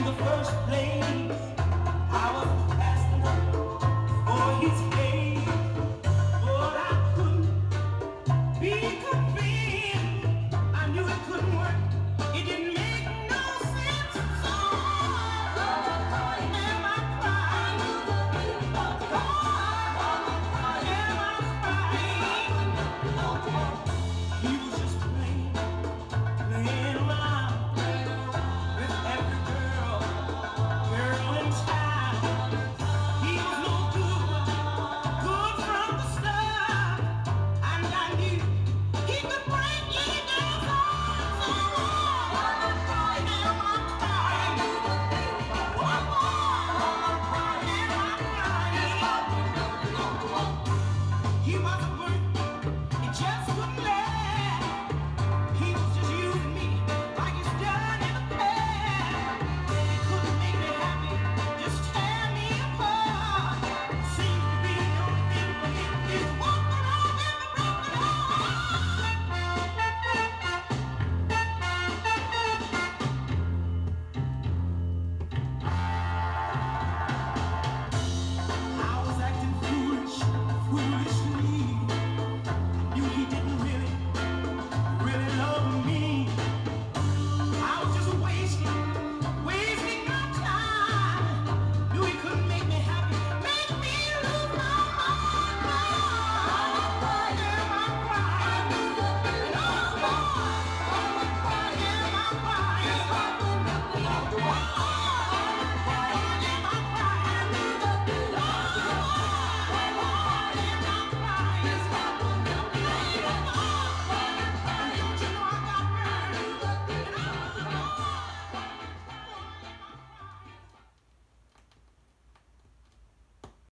in the first place. I was